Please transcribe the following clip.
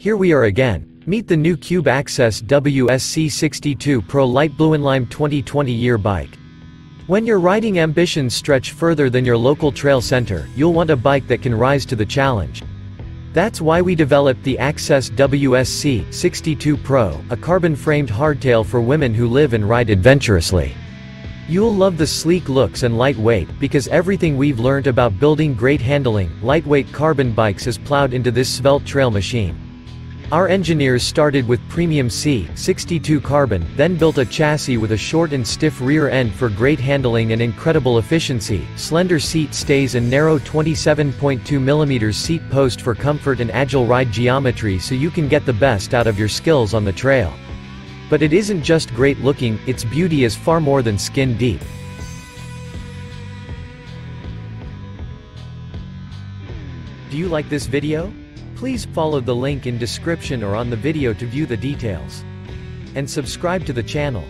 Here we are again. Meet the new Cube Access WSC62 Pro Light Blue and Lime 2020 year bike. When your riding ambitions stretch further than your local trail center, you'll want a bike that can rise to the challenge. That's why we developed the Access WSC 62 Pro, a carbon-framed hardtail for women who live and ride adventurously. You'll love the sleek looks and lightweight, because everything we've learned about building great handling, lightweight carbon bikes is plowed into this svelte trail machine. Our engineers started with premium C62 carbon, then built a chassis with a short and stiff rear end for great handling and incredible efficiency, slender seat stays and narrow 27.2mm seat post for comfort and agile ride geometry so you can get the best out of your skills on the trail. But it isn't just great looking, its beauty is far more than skin deep. Do you like this video? Please follow the link in description or on the video to view the details. And subscribe to the channel.